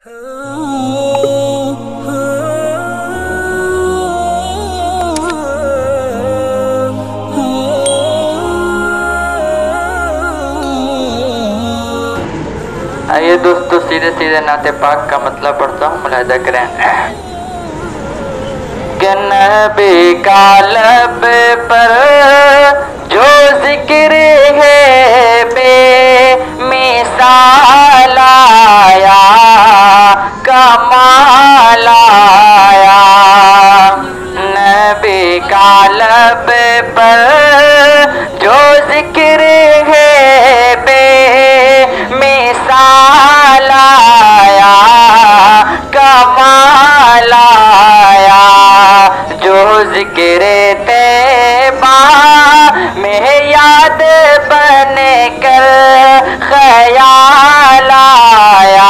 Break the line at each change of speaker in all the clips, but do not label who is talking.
आइए दोस्तों सीधे सीधे नाते पाक का मतलब पढ़ता हूँ मुलायदा करें। कि नबी कमाल आया। नबी का लब पर जो ज़िक्र है बे मिसाल आया। कमाल आया। जो ज़िक्र तेबा में याद बने कर, ख्याल आया।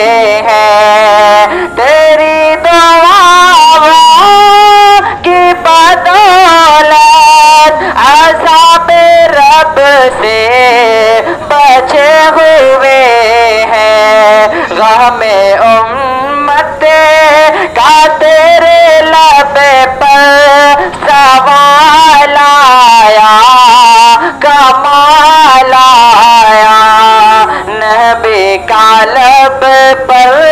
से बचे हुए हैं। गमे उम्मत का तेरे लब पर सवाल आया, कमाल आया। नबी का लब पर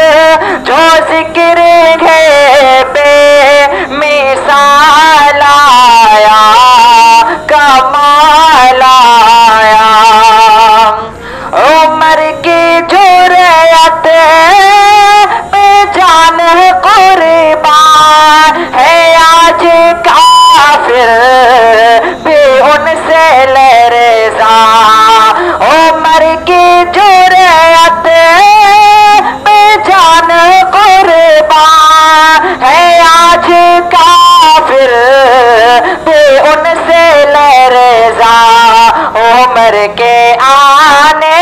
उमर के आने,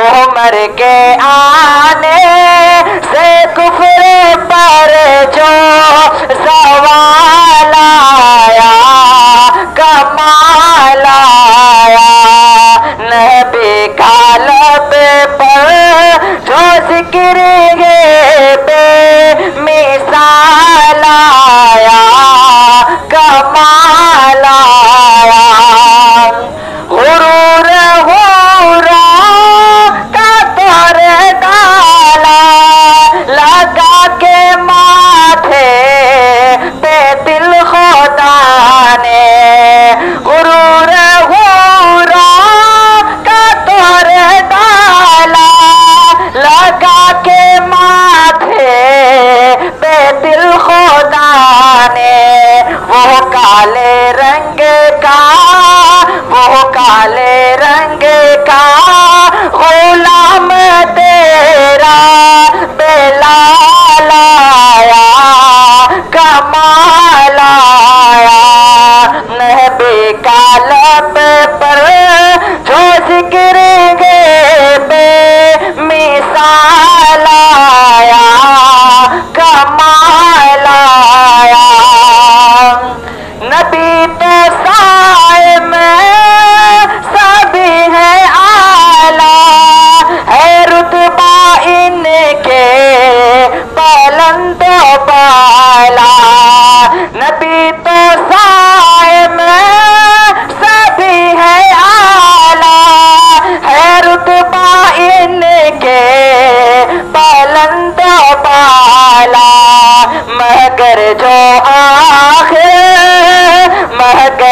उमर के आने से कुफर पर जो सवाल आया, कमाल आया। नबी का लब पर जो ज़िक्र है, बे मिसाल आलाप पर जो जिक्र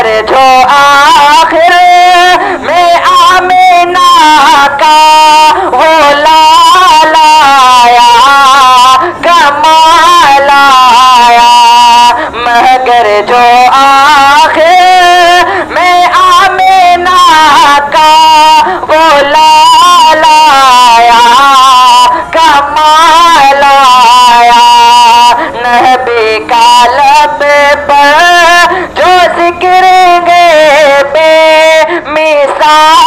it. Ah!